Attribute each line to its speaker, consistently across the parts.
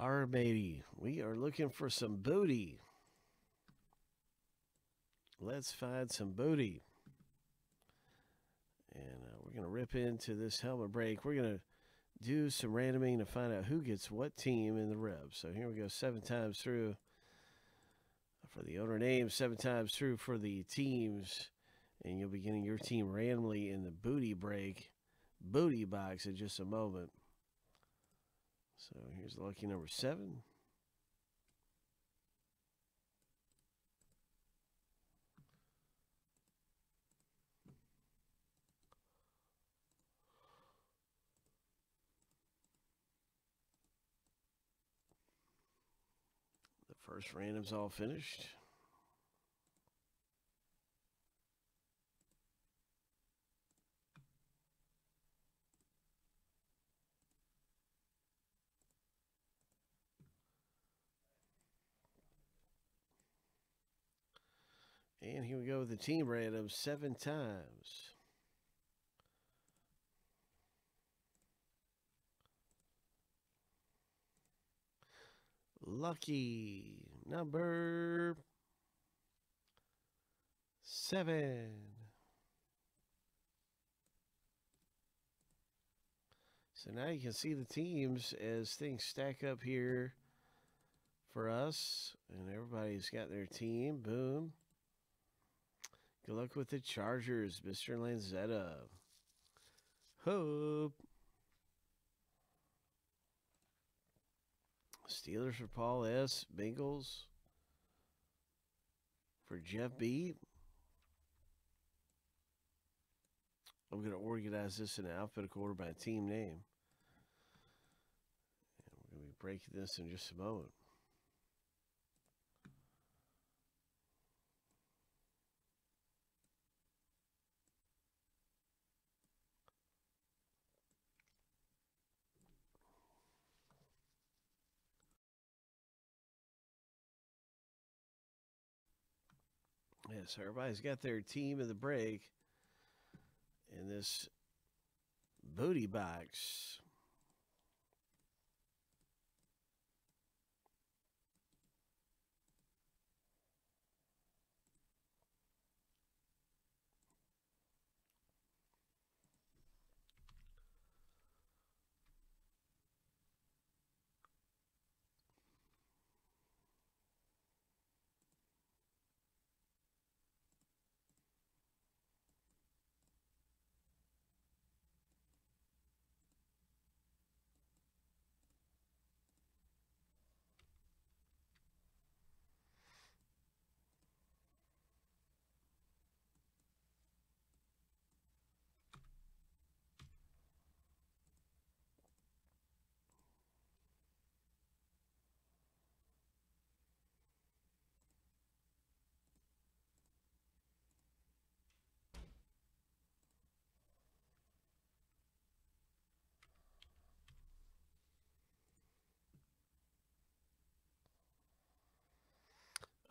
Speaker 1: Our matey, we are looking for some booty. Let's find some booty. And uh, we're going to rip into this helmet break. We're going to do some randoming to find out who gets what team in the rib. So here we go, seven times through for the owner name, seven times through for the teams. And you'll be getting your team randomly in the booty break, booty box in just a moment. So here's lucky number seven. The first random's all finished. And here we go with the team random seven times. Lucky number seven. So now you can see the teams as things stack up here for us. And everybody's got their team. Boom. Good luck with the Chargers, Mr. Lanzetta. Hope. Steelers for Paul S. Bengals for Jeff B. I'm going to organize this in alphabetical order by team name. And we're going to be breaking this in just a moment. Yes, everybody's got their team of the break in this booty box.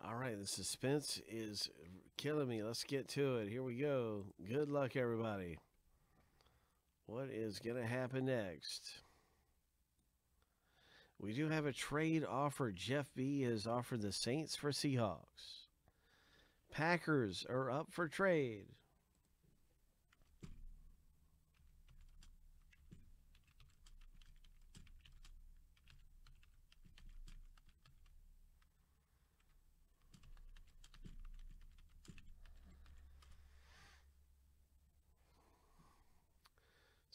Speaker 1: All right, the suspense is killing me. Let's get to it. Here we go. Good luck, everybody. What is going to happen next? We do have a trade offer. Jeff B has offered the Saints for Seahawks. Packers are up for trade.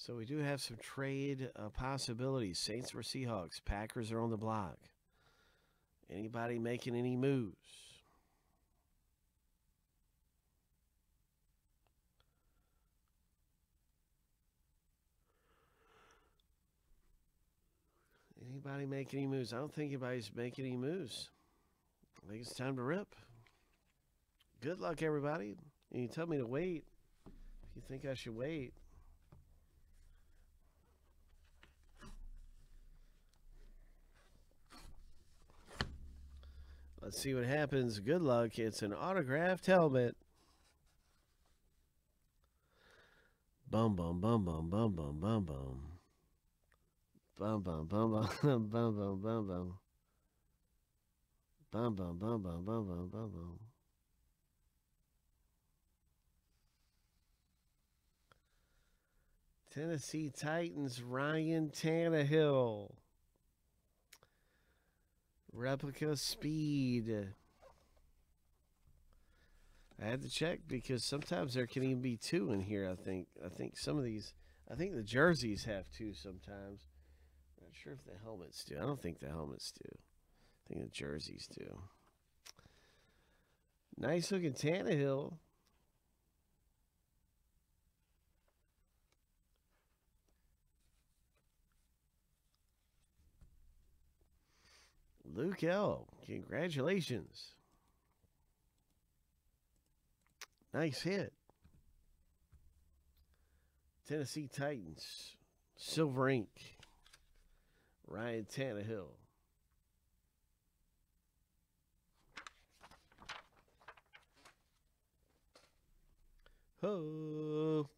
Speaker 1: So we do have some trade uh, possibilities. Saints for Seahawks. Packers are on the block. Anybody making any moves? Anybody making any moves? I don't think anybody's making any moves. I think it's time to rip. Good luck, everybody. And you tell me to wait. If you think I should wait. Let's see what happens. Good luck. It's an autographed helmet. Bum bum bum bum bum bum bum bum. Bum bum bum bum bum bum bum bum. Bum bum bum bum bum bum bum bum. Tennessee Titans Ryan Tannehill. Replica speed. I had to check because sometimes there can even be two in here. I think. I think some of these. I think the jerseys have two sometimes. I'm Not sure if the helmets do. I don't think the helmets do. I think the jerseys do. Nice looking Tannehill. Luke L. Congratulations. Nice hit. Tennessee Titans. Silver ink. Ryan Tannehill. Oh.